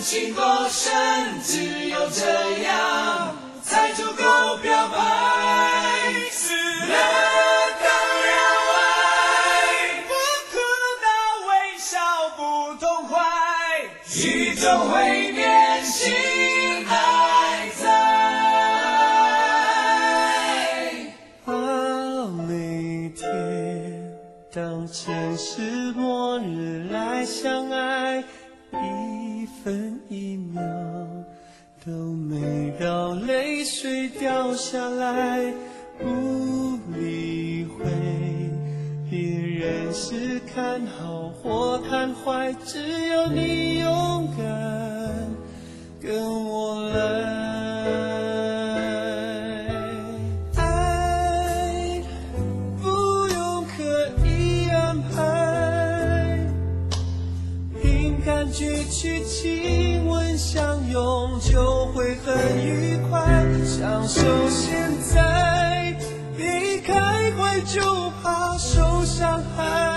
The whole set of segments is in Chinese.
情多深，只有这样才足够表白。死了当然爱，不哭到微笑不痛快，宇宙毁灭心还在。每天当城市末日来相爱。都没让泪水掉下来，不理会别人是看好或看坏，只要你勇敢跟我来。爱不用刻意安排，凭感觉去期待。用就会很愉快享受现在别一开怀就怕受伤害。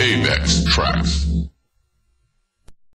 Avex Tracks.